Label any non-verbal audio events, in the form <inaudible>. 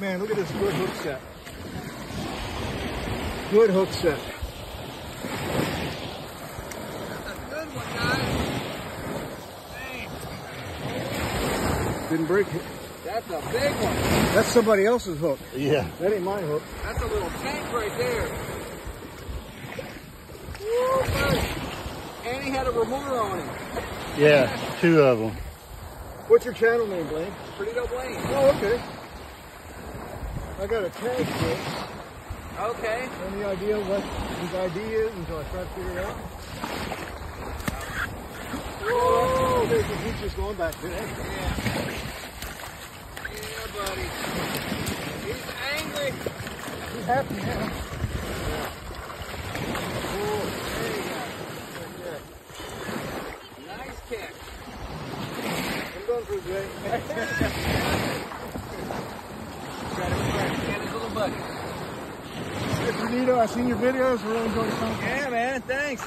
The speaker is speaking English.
Man, look at this good hook set. Good hook set. That's a good one, guys. Dang. Didn't break it. That's a big one. That's somebody else's hook. Yeah. That ain't my hook. That's a little tank right there. Woo, buddy. And he had a remora on him. Yeah, two of them. What's your channel name, Blaine? Pretty dope Blaine. Oh, okay. I got a tag for it. Okay. Any idea what his ID is until I try to figure it out? Oh, there's the he's just going back there. Yeah. Yeah, buddy. He's angry. He's happy now. Oh, there you go. Right there. Nice catch. I'm going for Jay. <laughs> Got him right. And his little buddy. Hey, Benito, I seen your videos. I Really enjoyed the content. Yeah, man. Thanks.